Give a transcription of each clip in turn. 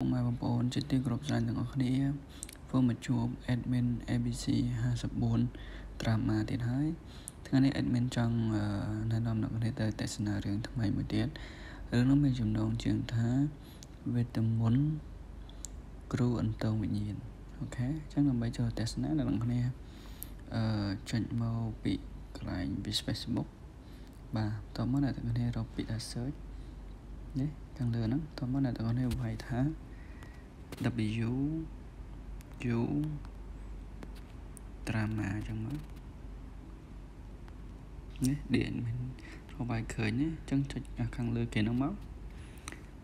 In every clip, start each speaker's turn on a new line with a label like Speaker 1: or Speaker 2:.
Speaker 1: ពុកម៉ែបងប្អូនជាទីគោរពស្រឡាញ់ទាំងអស់គ្នាធ្វើមកជួប admin ABC 54 drama ទៀតហើយថ្ងៃនេះ admin ចង់ណែនាំអ្នកគ្នាទៅទស្សនារឿងថ្មីមួយទៀតរឿងនោះមានចំណងជើងថាវេទមន្តគ្រូអន្តងវិញ្ញាណអូខេអញ្ចឹងដើម្បីចូលទស្សនាអ្នកគ្នាអឺចុចមកពីកន្លែងពី Facebook បាទតោះមកអ្នកទាំងគ្នារកពី search នេះខាងលើហ្នឹងតោះមកអ្នកទាំងគ្នាវាយថា W U drama អញ្ចឹងមកនេះ điện មានរកបាយឃើញណាអញ្ចឹងចុចខាងលើគេហ្នឹងមក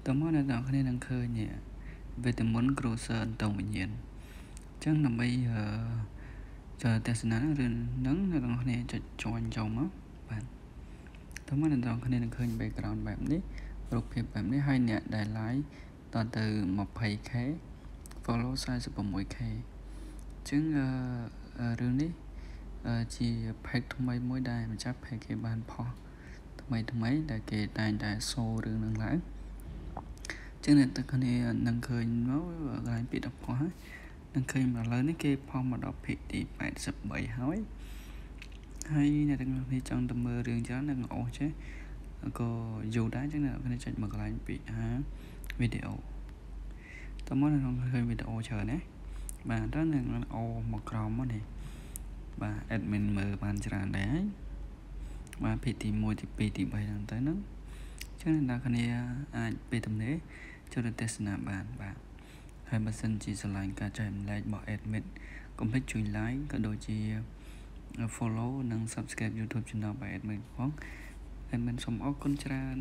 Speaker 1: តើមកអ្នកទាំងគ្នានឹងឃើញវេទមន្តគ្រូសើអន្តងវិញ្ញាណអញ្ចឹងដើម្បីអឺចូលទស្សនារឿងហ្នឹងអ្នកទាំងគ្នាចុច join ចូលមកបាទតើមកអ្នកទាំងគ្នានឹងឃើញ background បែបនេះរូបភាពបែបនេះហើយអ្នកដែល like តទៅ 20k follow 46k អញ្ចឹងរឿងនេះជា page ថ្មីមួយដែលម្ចាស់ page គេបានផុសថ្មីថ្មីដែលគេតែងតែសូរឿងនឹងឡើងចឹងអ្នកទាំងគ្នានឹងឃើញមកកន្លែងពី10ផុសហើយនឹងឃើញមកឥឡូវនេះគេផុសមកដល់ page ទី83ហើយហើយអ្នកទាំងគ្នាចង់ទៅមើលរឿងច្រើននឹងអូសចេះក៏យូរដែរចឹងអ្នកគ្នាចុចមកកន្លែងពីហាវីដេអូ តើមកនឹងឃើញវីដេអូច្រើនណាបាទតើនឹងអូមកក្រោមមកនេះបាទ admin មើលបានច្រើនដែរបាទភាគទី1ទី2ទី3ហ្នឹងទៅហ្នឹងចឹងអ្នកគ្នាអាចពេលទំនេរចូលទៅទស្សនាបានបាទហើយបើសិនជាឆ្លាញ់ការចែកម្លែករបស់ admin កុំភ្លេចជួយ like ក៏ដូចជា follow និង subscribe YouTube channel របស់ admin ផង admin សូមអរគុណច្រើន